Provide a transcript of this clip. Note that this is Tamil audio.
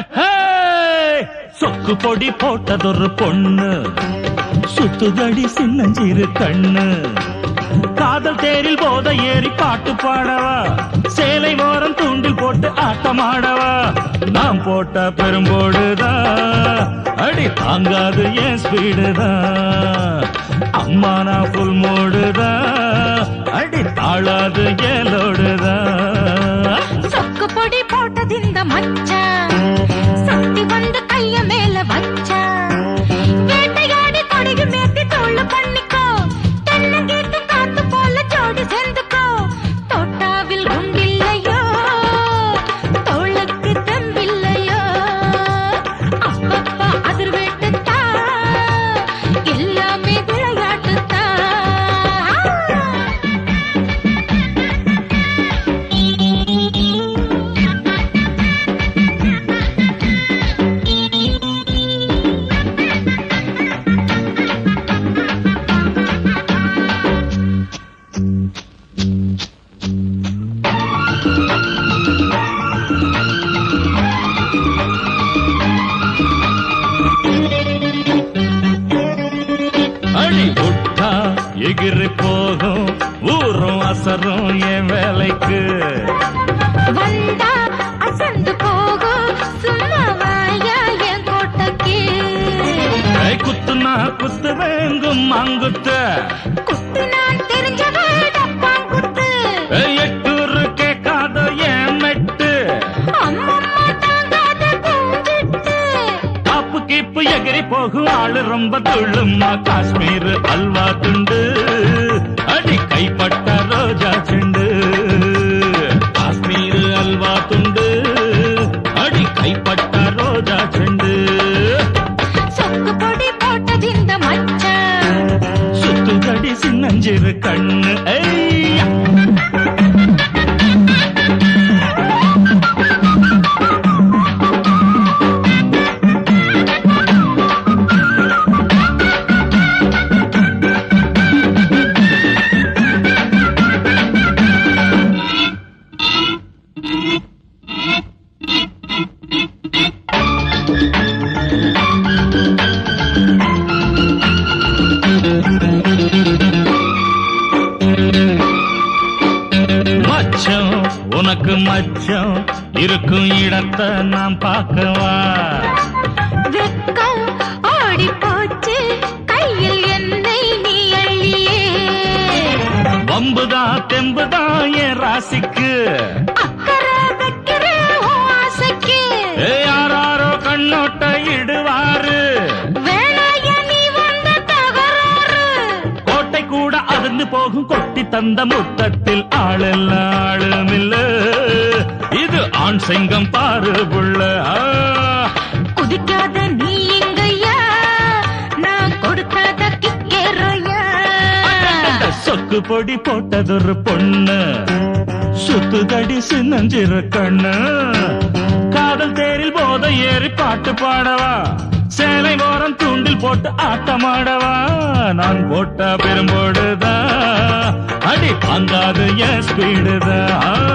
ஹே! சொக்கு பொடி போட்டதொரு பொண்ணு. சுத்துதடி சின்னஞ்சிறு கண்ணு. காதல் தேரில் போத ஏறி பாட்டு பாடவா? சேலை ஓரம் தூண்டில் போட்டு ஆட்டமாடவா? நாம் போட்ட பெரும்போடுதா? அடி தாங்காது ஏன் ஸ்பீடுதா? அம்மா நான் புல் மூடுதா? அடி தாழாது ஏலோடுதா? பொடி போட்டது இந்த மச்சான். சக்தி வந்து கைய மேல வச்சா அடி விட்டா எகிரி போகும் ஊரும் அசரும் என் வேலைக்கு. வந்தா அசந்து போகும் சும்மா வாயா என் கோட்டைக்கு. குத்துனா குத்து வேங்கும் அங்குத்த காப்பு எகிரி போகும் ஆளு ரொம்ப துள்ளுமா? காஷ்மீர் அல்வா துண்டு. அடி கைப்பட்ட ரோஜா உனக்கு மச்சம் இருக்கும் இடத்தை நான் பார்க்கவா? வெக்கம் ஓடி போச்சு கையில் என்னை நீ அள்ளியே. வம்புதா தெம்புதா என் ராசிக்கு. யாராரோ கண்ணோட்ட இடுவாரு போகும் கொட்டி தந்த முத்தத்தில் ஆளெல்லாம் ஆளுமில்ல. இது ஆண் சிங்கம் பாரு புள்ள. குதிக்காத நீ எங்கய்யா நான் கொடுக்காத சொக்கு பொடி போட்டதொரு பொண்ணு. சுத்துதடி சின்னஞ்சிறு கண்ணு. காதல் தேரில் போத ஏறி பாட்டு பாடவா? சேலை ஓரம் தூண்டில் போட்டு ஆட்டமாடவா? நான் போட்ட பெரும்போடுதா அடி தாங்காது என் ஸ்பீடுதா அம்மா